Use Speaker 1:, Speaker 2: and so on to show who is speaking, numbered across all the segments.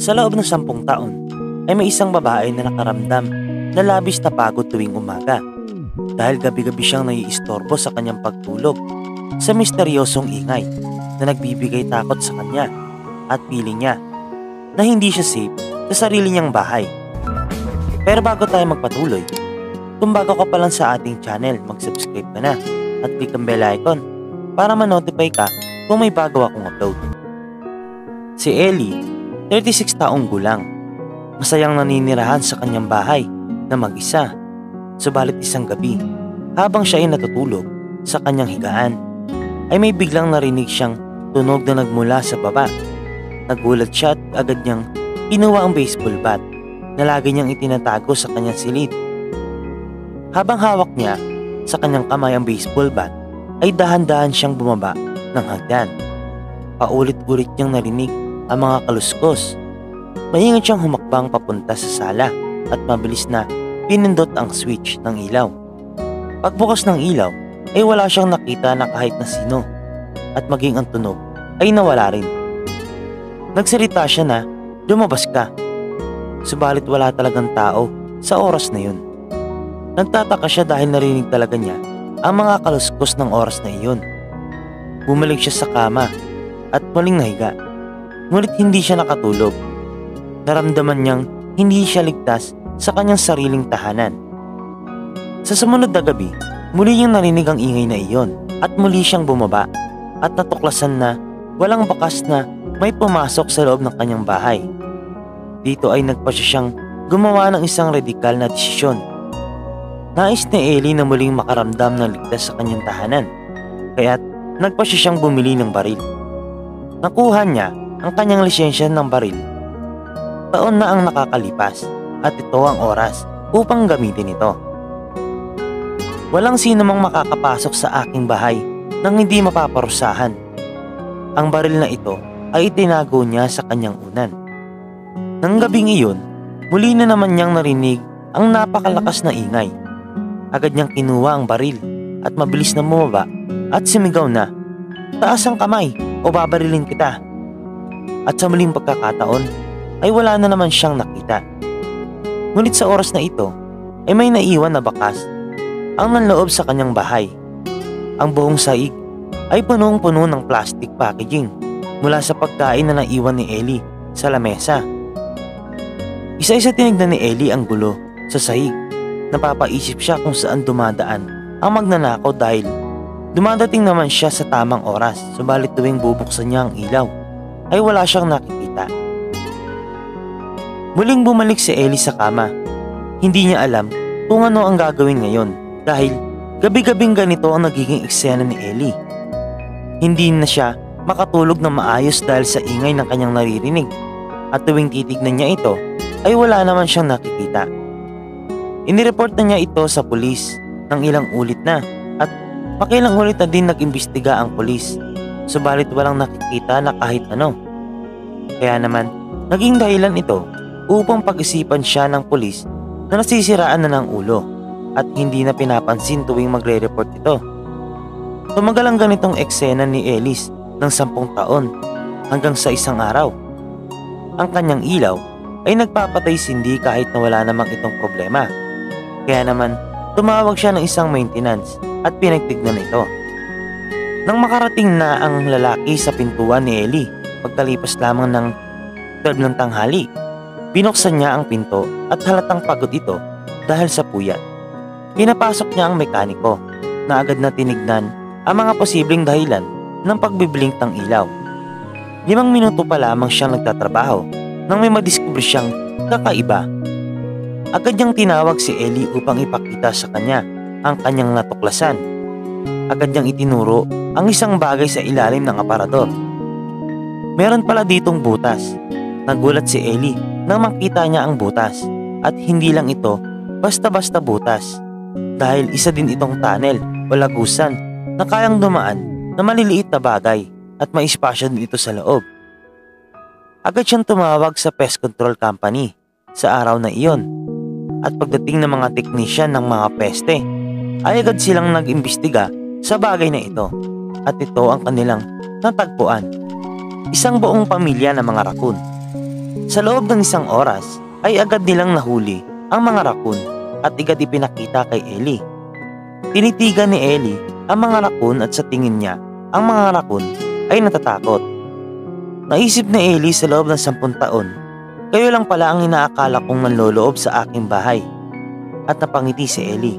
Speaker 1: Sa loob ng sampung taon, ay may isang babae na nakaramdam na labis na pagod tuwing umaga dahil gabi-gabi siyang naiistorbo sa kanyang pagtulog sa misteryosong ingay na nagbibigay takot sa kanya at piling niya na hindi siya safe sa sarili niyang bahay. Pero bago tayo magpatuloy, kung bago ka pa lang sa ating channel, mag-subscribe ka na at click ang bell icon para ma-notify ka kung may bago akong upload. Si Ellie, 36 taong gulang, masayang naninirahan sa kanyang bahay na mag-isa. Subalit isang gabi, habang siya ay natutulog sa kanyang higaan, ay may biglang narinig siyang tunog na nagmula sa baba. Nagulat siya at agad niyang kinuha ang baseball bat na lagi niyang itinatago sa kanyang silid. Habang hawak niya sa kanyang kamay ang baseball bat, ay dahan-dahan siyang bumaba ng hagdan. Paulit-ulit niyang narinig ang mga kaluskos. Maingat siyang humakbang papunta sa sala at mabilis na pinindot ang switch ng ilaw. Pagbukas ng ilaw ay wala siyang nakita na kahit na sino at maging ang tunog ay nawala rin. Nagsalita siya na lumabas ka. Subalit wala talagang tao sa oras na yun. Nagtataka siya dahil narinig talaga niya ang mga kaluskos ng oras na iyon. Bumalik siya sa kama at muling nahiga. Ngunit hindi siya nakatulog. Naramdaman niyang hindi siya ligtas sa kanyang sariling tahanan. Sa sumunod na gabi, muli niyang narinig ang ingay na iyon at muli siyang bumaba at natuklasan na walang bakas na may pumasok sa loob ng kanyang bahay. Dito ay nagpa siya siyang gumawa ng isang radikal na desisyon. Nais ni Ellie na muling makaramdam ng ligtas sa kanyang tahanan, kaya't nagpa siya siyang bumili ng baril. Nakuha niya ang kanyang lisensya ng baril. Taon na ang nakakalipas at ito ang oras upang gamitin ito. Walang sino mang makakapasok sa aking bahay nang hindi mapaparusahan. Ang baril na ito ay itinago niya sa kanyang unan. Nang gabing iyon, muli na naman niyang narinig ang napakalakas na ingay. Agad niyang kinuha ang baril at mabilis na bumaba at sumigaw na, Taas ang kamay o babarilin kita. At sa muling pagkakataon ay wala na naman siyang nakita. Ngunit sa oras na ito ay may naiwan na bakas ang nanloob sa kanyang bahay. Ang buong saig ay punong-puno ng plastic packaging mula sa pagkain na naiwan ni Ellie sa lamesa. Isa-isa tinignan ni Ellie ang gulo sa sahig. Napapaisip siya kung saan dumadaan ang magnanakaw dahil dumadating naman siya sa tamang oras subalit tuwing bubuksan niya ang ilaw ay wala siyang nakikita. Muling bumalik si Ellie sa kama. Hindi niya alam kung ano ang gagawin ngayon dahil gabi-gabing ganito ang nagiging eksena ni Ellie. Hindi na siya makatulog na maayos dahil sa ingay ng kanyang naririnig at tuwing titignan niya ito ay wala naman siyang nakikita. Inireport na niya ito sa pulis ng ilang ulit na at pakilang ulit na din nag-imbestiga ang pulis subalit walang nakikita na kahit ano. Kaya naman, naging dahilan ito upang pag-isipan siya ng pulis na nasisiraan na ng ulo at hindi na pinapansin tuwing magre-report ito. Tumagal ang ganitong eksena ni Ellis ng sampung taon hanggang sa isang araw. Ang kanyang ilaw ay nagpapatay sindi kahit na wala namang itong problema. Kaya naman, tumawag siya ng isang maintenance at pinagtignan ito. Nang makarating na ang lalaki sa pintuan ni Ellie pagkalipas lamang ng 12 ng tanghali, binuksan niya ang pinto at halatang pagod ito dahil sa puyat. Pinapasok niya ang mekaniko na agad na tinignan ang mga posibleng dahilan ng pagbiblink ng ilaw. Limang minuto pa lamang siyang nagtatrabaho nang may madiskubre siyang kakaiba. Agad niyang tinawag si Ellie upang ipakita sa kanya ang kanyang natuklasan. Agad niyang itinuro ang isang bagay sa ilalim ng aparador. Meron pala ditong butas. Nagulat si Ellie nang makita niya ang butas at hindi lang ito basta-basta butas dahil isa din itong tunnel o lagusan na kayang dumaan na maliliit na bagay at may espasyo din ito sa loob. Agad siyang tumawag sa pest control company sa araw na iyon at pagdating ng mga teknisyan ng mga peste ay agad silang nag-imbestiga sa bagay na ito at ito ang kanilang natagpuan. Isang buong pamilya ng mga raccoon. Sa loob ng isang oras ay agad nilang nahuli ang mga rakun at agad ipinakita kay Ellie. Tinitigan ni Ellie ang mga rakun at sa tingin niya ang mga rakun ay natatakot. Naisip ni Ellie sa loob ng sampung taon, kayo lang pala ang inaakala kong nanloloob sa aking bahay. At napangiti si Ellie.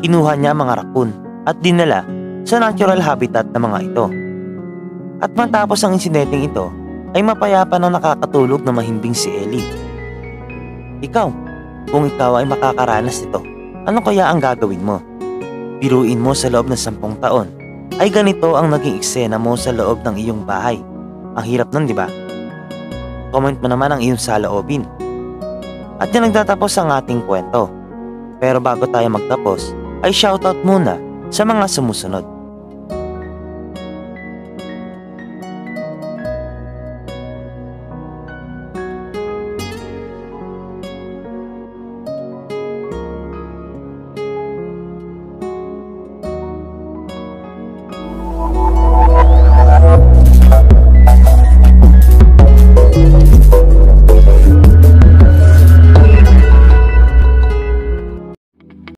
Speaker 1: Kinuha niya mga rakun at dinala sa natural habitat ng mga ito. At matapos ang insidenteng ito, ay mapayapa na nakakatulog na mahimbing si Ellie. Ikaw, kung ikaw ay makakaranas nito, ano kaya ang gagawin mo? Biruin mo sa loob ng sampung taon, ay ganito ang naging eksena mo sa loob ng iyong bahay. Ang hirap nun, di ba? Comment mo naman ang iyong saloobin. At yan nagtatapos ang ating kwento. Pero bago tayo magtapos, ay shoutout muna sa mga sumusunod.